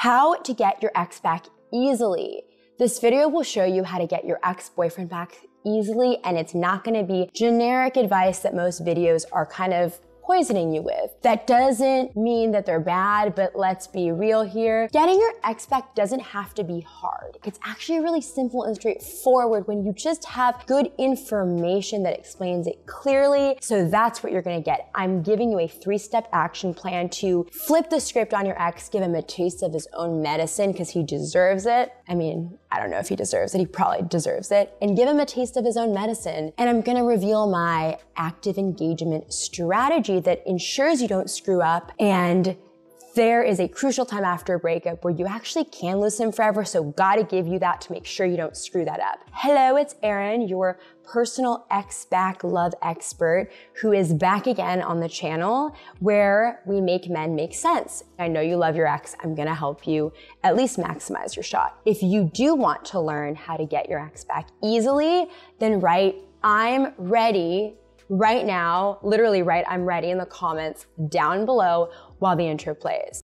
How to get your ex back easily. This video will show you how to get your ex-boyfriend back easily and it's not gonna be generic advice that most videos are kind of poisoning you with. That doesn't mean that they're bad, but let's be real here. Getting your ex back doesn't have to be hard. It's actually really simple and straightforward when you just have good information that explains it clearly. So that's what you're gonna get. I'm giving you a three-step action plan to flip the script on your ex, give him a taste of his own medicine because he deserves it. I mean, I don't know if he deserves it. He probably deserves it. And give him a taste of his own medicine. And I'm gonna reveal my active engagement strategy that ensures you don't screw up and there is a crucial time after a breakup where you actually can lose him forever, so gotta give you that to make sure you don't screw that up. Hello, it's Erin, your personal ex back love expert who is back again on the channel where we make men make sense. I know you love your ex. I'm gonna help you at least maximize your shot. If you do want to learn how to get your ex back easily, then write I'm ready right now, literally write I'm ready in the comments down below while the intro plays.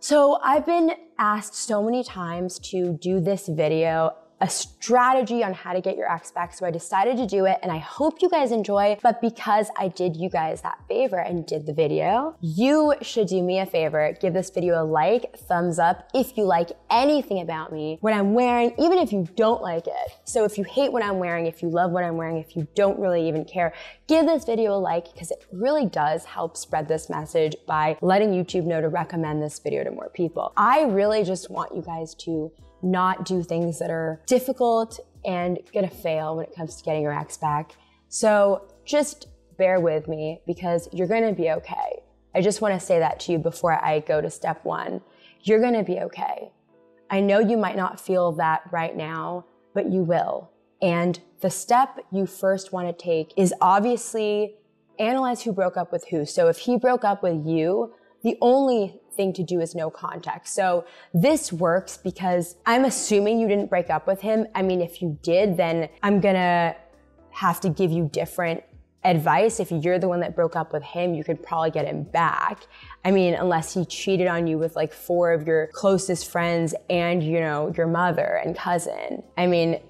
So I've been asked so many times to do this video a strategy on how to get your ex back. So I decided to do it and I hope you guys enjoy. But because I did you guys that favor and did the video, you should do me a favor. Give this video a like, thumbs up if you like anything about me, what I'm wearing, even if you don't like it. So if you hate what I'm wearing, if you love what I'm wearing, if you don't really even care, give this video a like because it really does help spread this message by letting YouTube know to recommend this video to more people. I really just want you guys to not do things that are difficult and gonna fail when it comes to getting your ex back. So just bear with me because you're gonna be okay. I just wanna say that to you before I go to step one. You're gonna be okay. I know you might not feel that right now, but you will. And the step you first wanna take is obviously analyze who broke up with who. So if he broke up with you, the only thing to do is no contact. So this works because I'm assuming you didn't break up with him. I mean, if you did, then I'm gonna have to give you different advice. If you're the one that broke up with him, you could probably get him back. I mean, unless he cheated on you with like four of your closest friends and, you know, your mother and cousin. I mean,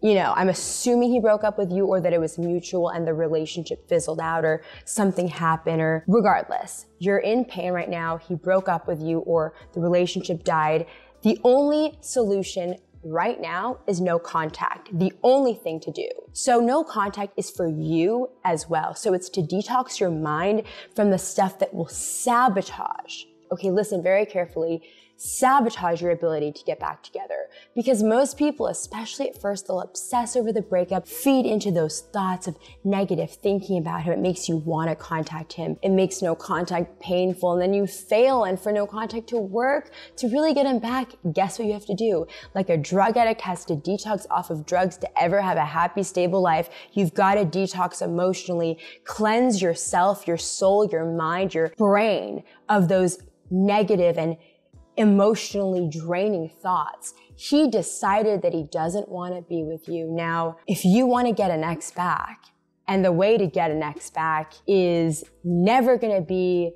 you know, I'm assuming he broke up with you or that it was mutual and the relationship fizzled out or something happened or regardless, you're in pain right now. He broke up with you or the relationship died. The only solution right now is no contact. The only thing to do. So no contact is for you as well. So it's to detox your mind from the stuff that will sabotage. Okay, listen very carefully sabotage your ability to get back together. Because most people, especially at first, they'll obsess over the breakup, feed into those thoughts of negative thinking about him. It makes you want to contact him. It makes no contact painful. And then you fail. And for no contact to work, to really get him back, guess what you have to do? Like a drug addict has to detox off of drugs to ever have a happy, stable life. You've got to detox emotionally, cleanse yourself, your soul, your mind, your brain of those negative and emotionally draining thoughts. He decided that he doesn't want to be with you. Now, if you want to get an ex back, and the way to get an ex back is never going to be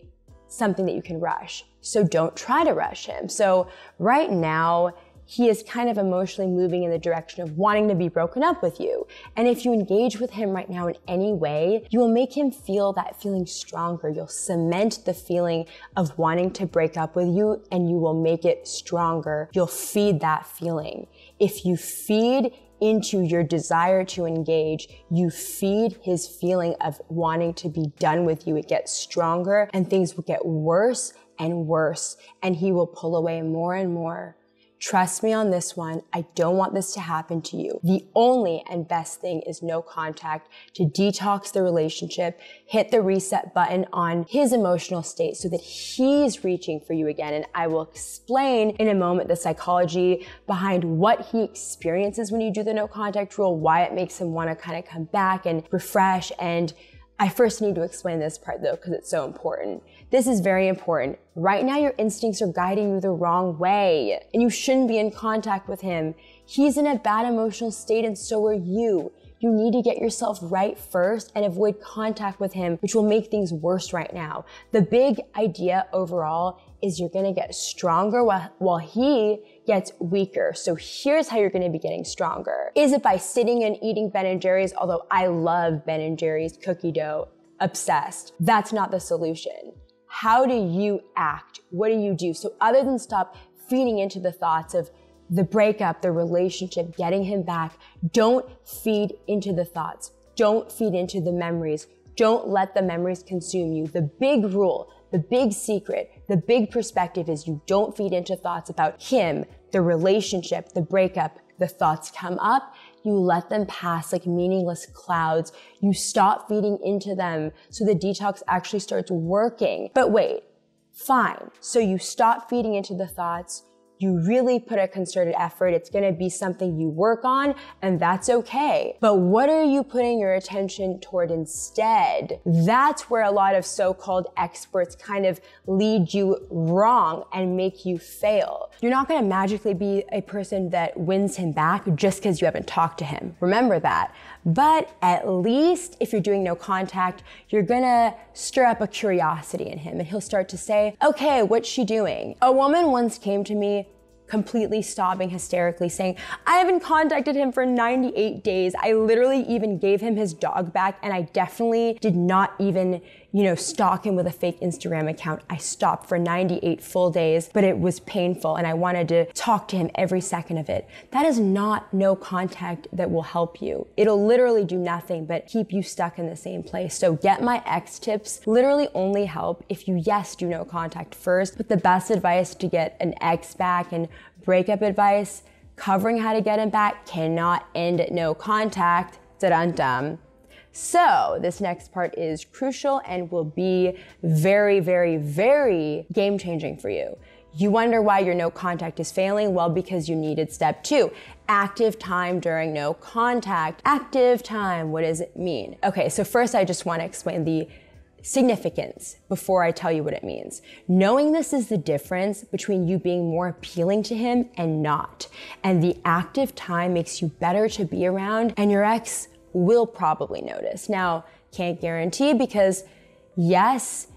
something that you can rush. So don't try to rush him. So right now, he is kind of emotionally moving in the direction of wanting to be broken up with you. And if you engage with him right now in any way, you will make him feel that feeling stronger. You'll cement the feeling of wanting to break up with you and you will make it stronger. You'll feed that feeling. If you feed into your desire to engage, you feed his feeling of wanting to be done with you. It gets stronger and things will get worse and worse and he will pull away more and more. Trust me on this one. I don't want this to happen to you. The only and best thing is no contact to detox the relationship, hit the reset button on his emotional state so that he's reaching for you again. And I will explain in a moment the psychology behind what he experiences when you do the no contact rule, why it makes him want to kind of come back and refresh and I first need to explain this part though, because it's so important. This is very important. Right now, your instincts are guiding you the wrong way, and you shouldn't be in contact with him. He's in a bad emotional state, and so are you. you need to get yourself right first and avoid contact with him, which will make things worse right now. The big idea overall is you're gonna get stronger while, while he gets weaker. So here's how you're gonna be getting stronger. Is it by sitting and eating Ben and Jerry's? Although I love Ben and Jerry's cookie dough, obsessed. That's not the solution. How do you act? What do you do? So other than stop feeding into the thoughts of the breakup, the relationship, getting him back, don't feed into the thoughts. Don't feed into the memories. Don't let the memories consume you. The big rule, the big secret, the big perspective is you don't feed into thoughts about him, the relationship, the breakup. The thoughts come up, you let them pass like meaningless clouds. You stop feeding into them so the detox actually starts working. But wait, fine. So you stop feeding into the thoughts you really put a concerted effort. It's going to be something you work on and that's okay. But what are you putting your attention toward instead? That's where a lot of so-called experts kind of lead you wrong and make you fail. You're not going to magically be a person that wins him back just because you haven't talked to him. Remember that. But at least if you're doing no contact, you're gonna stir up a curiosity in him and he'll start to say, okay, what's she doing? A woman once came to me completely sobbing hysterically, saying, I haven't contacted him for 98 days. I literally even gave him his dog back, and I definitely did not even you know, stalk him with a fake Instagram account. I stopped for 98 full days, but it was painful and I wanted to talk to him every second of it. That is not no contact that will help you. It'll literally do nothing but keep you stuck in the same place. So get my ex tips literally only help if you, yes, do no contact first, but the best advice to get an ex back and breakup advice, covering how to get him back cannot end at no contact. Da-dun-dum. So this next part is crucial and will be very, very, very game changing for you. You wonder why your no contact is failing? Well, because you needed step two, active time during no contact. Active time, what does it mean? Okay, so first I just want to explain the significance before I tell you what it means. Knowing this is the difference between you being more appealing to him and not. And the active time makes you better to be around and your ex will probably notice. Now, can't guarantee because yes,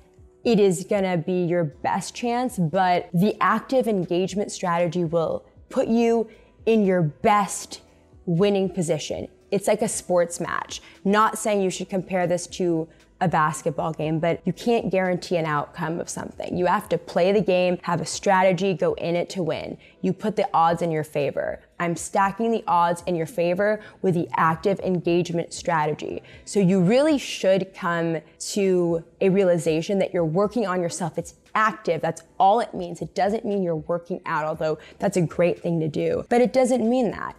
it is gonna be your best chance, but the active engagement strategy will put you in your best winning position. It's like a sports match. Not saying you should compare this to a basketball game, but you can't guarantee an outcome of something. You have to play the game, have a strategy, go in it to win. You put the odds in your favor. I'm stacking the odds in your favor with the active engagement strategy. So you really should come to a realization that you're working on yourself. It's active. That's all it means. It doesn't mean you're working out, although that's a great thing to do. But it doesn't mean that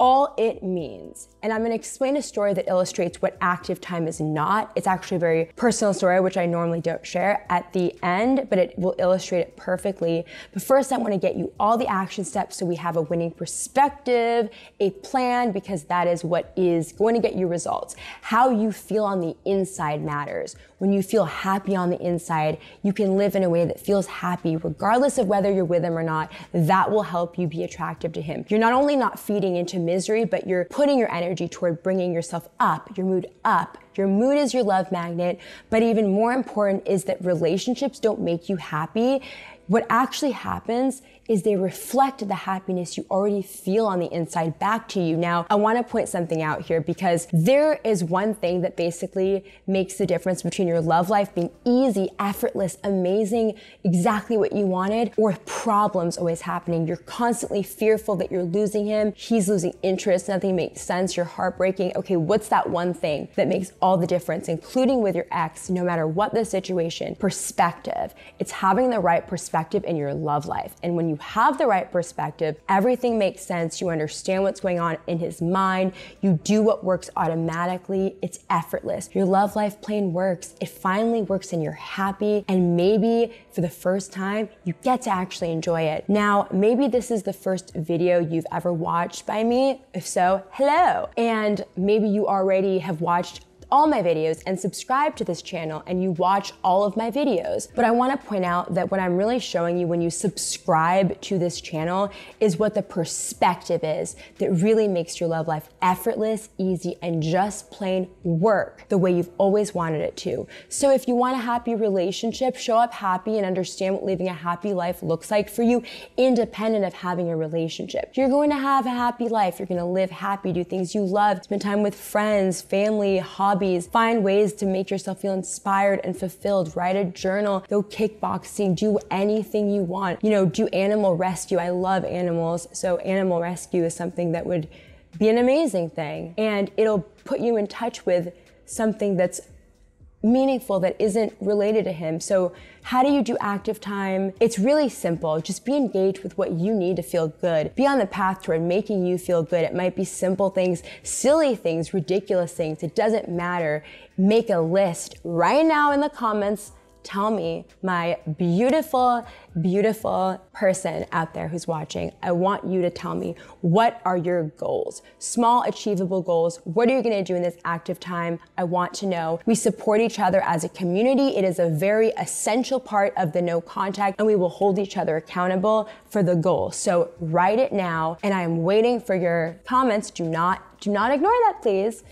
all it means. And I'm gonna explain a story that illustrates what active time is not. It's actually a very personal story, which I normally don't share at the end, but it will illustrate it perfectly. But first, I wanna get you all the action steps so we have a winning perspective, a plan, because that is what is going to get you results. How you feel on the inside matters. When you feel happy on the inside, you can live in a way that feels happy, regardless of whether you're with him or not. That will help you be attractive to him. You're not only not feeding into misery, but you're putting your energy toward bringing yourself up, your mood up. Your mood is your love magnet. But even more important is that relationships don't make you happy. What actually happens is they reflect the happiness you already feel on the inside back to you. Now, I want to point something out here because there is one thing that basically makes the difference between your love life being easy, effortless, amazing, exactly what you wanted, or problems always happening. You're constantly fearful that you're losing him. He's losing interest. Nothing makes sense. You're heartbreaking. Okay, what's that one thing that makes all the difference, including with your ex, no matter what the situation? Perspective. It's having the right perspective in your love life. And when you have the right perspective, everything makes sense. You understand what's going on in his mind. You do what works automatically. It's effortless. Your love life plan works. It finally works and you're happy. And maybe for the first time, you get to actually enjoy it. Now, maybe this is the first video you've ever watched by me. If so, hello. And maybe you already have watched all my videos and subscribe to this channel and you watch all of my videos. But I wanna point out that what I'm really showing you when you subscribe to this channel is what the perspective is that really makes your love life effortless, easy, and just plain work the way you've always wanted it to. So if you want a happy relationship, show up happy and understand what living a happy life looks like for you, independent of having a relationship. You're going to have a happy life. You're going to live happy, do things you love, spend time with friends, family, hobbies, find ways to make yourself feel inspired and fulfilled. Write a journal, go kickboxing, do anything you want. You know, do animal rescue. I love animals. So animal rescue is something that would be an amazing thing. And it'll put you in touch with something that's meaningful that isn't related to him. So, how do you do active time? It's really simple. Just be engaged with what you need to feel good. Be on the path toward making you feel good. It might be simple things, silly things, ridiculous things. It doesn't matter. Make a list right now in the comments tell me, my beautiful, beautiful person out there who's watching, I want you to tell me what are your goals? Small, achievable goals. What are you going to do in this active time? I want to know. We support each other as a community. It is a very essential part of the no contact, and we will hold each other accountable for the goal. So write it now, and I am waiting for your comments. Do not do not ignore that, please.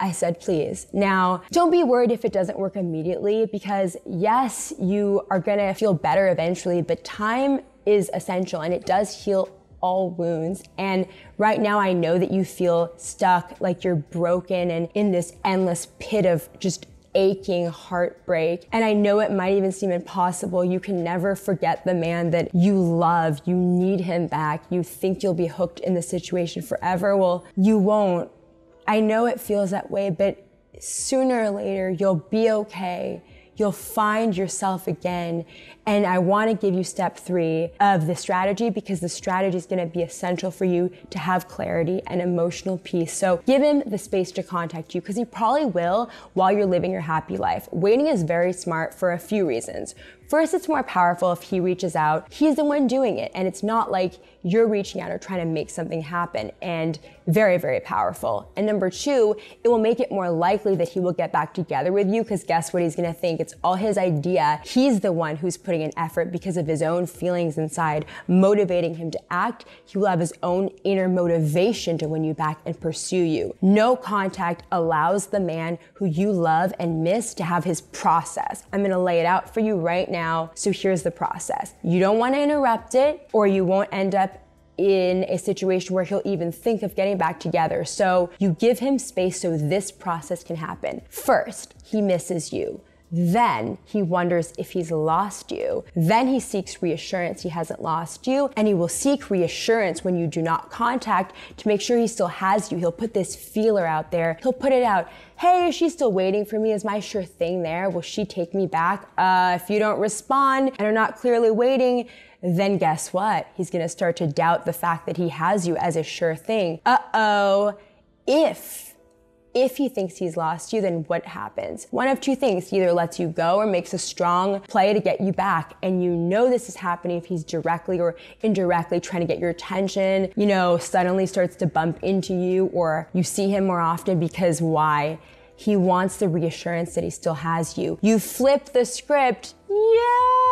I said, please. Now, don't be worried if it doesn't work immediately because yes, you are gonna feel better eventually, but time is essential and it does heal all wounds. And right now, I know that you feel stuck, like you're broken and in this endless pit of just aching heartbreak. And I know it might even seem impossible. You can never forget the man that you love. You need him back. You think you'll be hooked in the situation forever. Well, you won't. I know it feels that way, but sooner or later, you'll be okay. You'll find yourself again. And I want to give you step three of the strategy because the strategy is going to be essential for you to have clarity and emotional peace. So give him the space to contact you because he probably will while you're living your happy life. Waiting is very smart for a few reasons. First, it's more powerful if he reaches out. He's the one doing it, and it's not like you're reaching out or trying to make something happen, and very, very powerful. And number two, it will make it more likely that he will get back together with you because guess what he's gonna think? It's all his idea. He's the one who's putting in effort because of his own feelings inside, motivating him to act. He will have his own inner motivation to win you back and pursue you. No contact allows the man who you love and miss to have his process. I'm gonna lay it out for you right now. So here's the process. You don't want to interrupt it or you won't end up in a situation where he'll even think of getting back together. So you give him space so this process can happen. First, he misses you. Then he wonders if he's lost you. Then he seeks reassurance he hasn't lost you. And he will seek reassurance when you do not contact to make sure he still has you. He'll put this feeler out there. He'll put it out. Hey, is she still waiting for me? Is my sure thing there? Will she take me back? Uh, if you don't respond and are not clearly waiting, then guess what? He's gonna start to doubt the fact that he has you as a sure thing. Uh oh. If if he thinks he's lost you, then what happens? One of two things. He either lets you go or makes a strong play to get you back. And you know this is happening if he's directly or indirectly trying to get your attention, you know, suddenly starts to bump into you or you see him more often because why? He wants the reassurance that he still has you. You flip the script. Yay!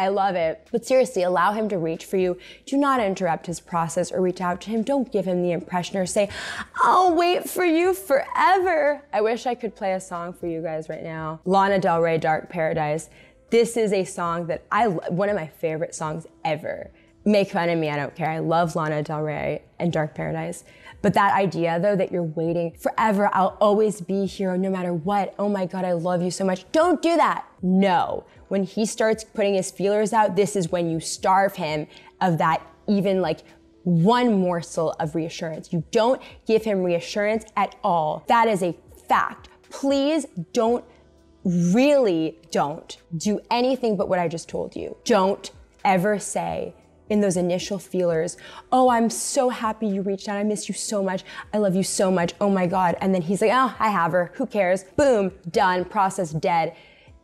I love it. But seriously, allow him to reach for you. Do not interrupt his process or reach out to him. Don't give him the impression or say, I'll wait for you forever. I wish I could play a song for you guys right now. Lana Del Rey, Dark Paradise. This is a song that I, one of my favorite songs ever. Make fun of me, I don't care. I love Lana Del Rey and Dark Paradise. But that idea though, that you're waiting forever, I'll always be here no matter what. Oh my God, I love you so much. Don't do that. No when he starts putting his feelers out, this is when you starve him of that even like one morsel of reassurance. You don't give him reassurance at all. That is a fact. Please don't, really don't do anything but what I just told you. Don't ever say, in those initial feelers, oh, I'm so happy you reached out. I miss you so much. I love you so much. Oh my God. And then he's like, oh, I have her. Who cares? Boom, done, process dead.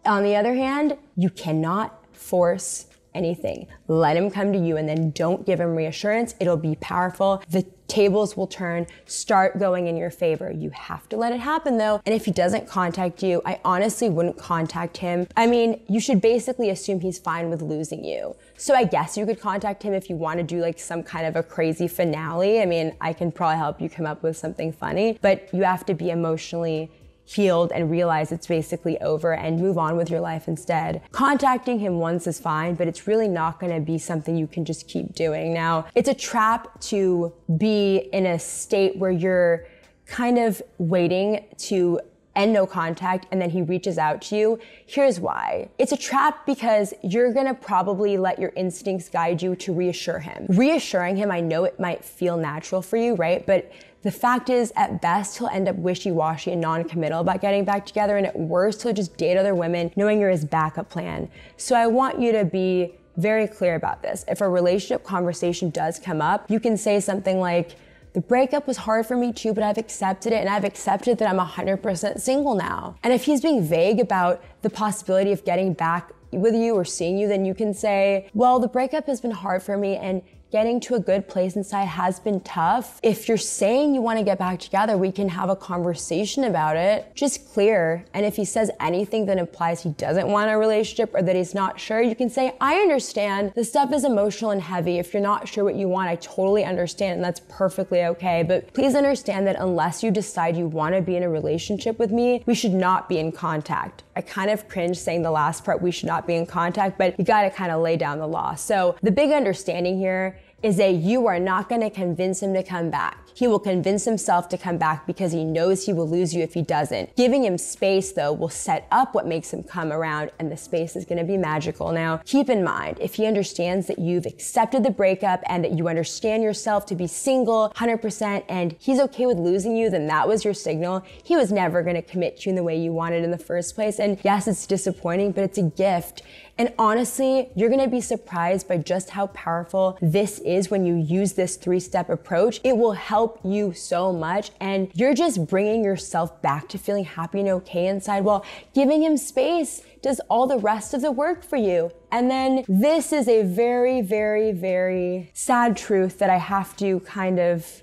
On the other hand, you cannot force anything. Let him come to you and then don't give him reassurance. It'll be powerful. The tables will turn, start going in your favor. You have to let it happen though. And if he doesn't contact you, I honestly wouldn't contact him. I mean, you should basically assume he's fine with losing you. So I guess you could contact him if you want to do like some kind of a crazy finale. I mean, I can probably help you come up with something funny, but you have to be emotionally healed and realize it's basically over and move on with your life instead. Contacting him once is fine, but it's really not going to be something you can just keep doing. Now, it's a trap to be in a state where you're kind of waiting to end no contact and then he reaches out to you. Here's why. It's a trap because you're gonna probably let your instincts guide you to reassure him. Reassuring him, I know it might feel natural for you, right? But the fact is, at best, he'll end up wishy washy and non committal about getting back together, and at worst, he'll just date other women knowing you're his backup plan. So I want you to be very clear about this. If a relationship conversation does come up, you can say something like, the breakup was hard for me too, but I've accepted it and I've accepted that I'm 100% single now. And if he's being vague about the possibility of getting back with you or seeing you, then you can say, well, the breakup has been hard for me and getting to a good place inside has been tough. If you're saying you want to get back together, we can have a conversation about it. Just clear. And if he says anything that implies he doesn't want a relationship or that he's not sure, you can say, I understand. This stuff is emotional and heavy. If you're not sure what you want, I totally understand. And that's perfectly okay. But please understand that unless you decide you want to be in a relationship with me, we should not be in contact. I kind of cringe saying the last part, we should not be in contact, but you got to kind of lay down the law. So the big understanding here is that you are not going to convince him to come back. He will convince himself to come back because he knows he will lose you if he doesn't. Giving him space, though, will set up what makes him come around, and the space is going to be magical. Now, keep in mind, if he understands that you've accepted the breakup and that you understand yourself to be single 100% and he's okay with losing you, then that was your signal. He was never going to commit to you in the way you wanted in the first place. And yes, it's disappointing, but it's a gift. And honestly, you're gonna be surprised by just how powerful this is when you use this three step approach. It will help you so much. And you're just bringing yourself back to feeling happy and okay inside while giving him space does all the rest of the work for you. And then this is a very, very, very sad truth that I have to kind of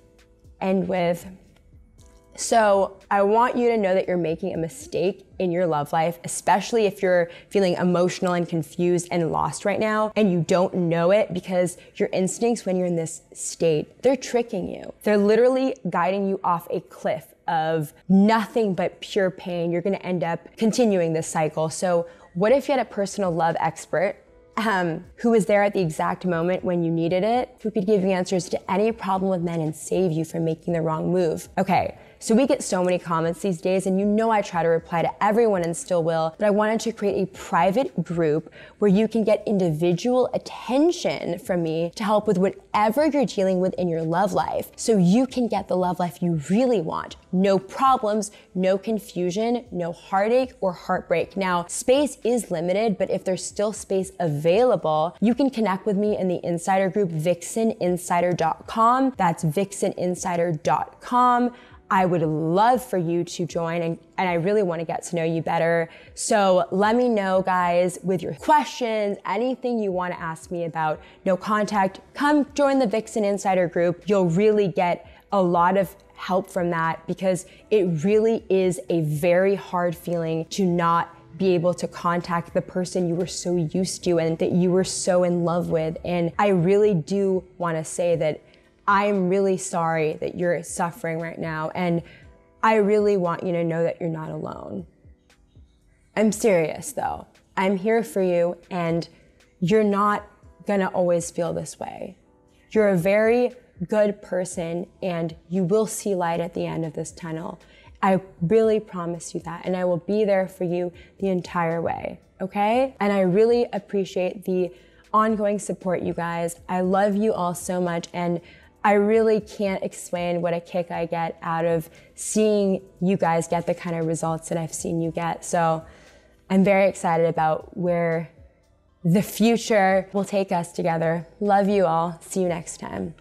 end with. So I want you to know that you're making a mistake in your love life, especially if you're feeling emotional and confused and lost right now and you don't know it because your instincts when you're in this state, they're tricking you. They're literally guiding you off a cliff of nothing but pure pain. You're going to end up continuing this cycle. So what if you had a personal love expert um, who was there at the exact moment when you needed it, who could give you answers to any problem with men and save you from making the wrong move. Okay, so we get so many comments these days, and you know I try to reply to everyone and still will, but I wanted to create a private group where you can get individual attention from me to help with whatever you're dealing with in your love life so you can get the love life you really want. No problems, no confusion, no heartache or heartbreak. Now, space is limited, but if there's still space available, you can connect with me in the insider group vixeninsider.com. That's vixeninsider.com. I would love for you to join and, and I really want to get to know you better. So let me know, guys, with your questions, anything you want to ask me about no contact, come join the Vixen Insider group. You'll really get a lot of help from that because it really is a very hard feeling to not be able to contact the person you were so used to and that you were so in love with. And I really do want to say that I'm really sorry that you're suffering right now, and I really want you to know that you're not alone. I'm serious though. I'm here for you, and you're not gonna always feel this way. You're a very good person, and you will see light at the end of this tunnel. I really promise you that, and I will be there for you the entire way, okay? And I really appreciate the ongoing support, you guys. I love you all so much, and I really can't explain what a kick I get out of seeing you guys get the kind of results that I've seen you get. So I'm very excited about where the future will take us together. Love you all. See you next time.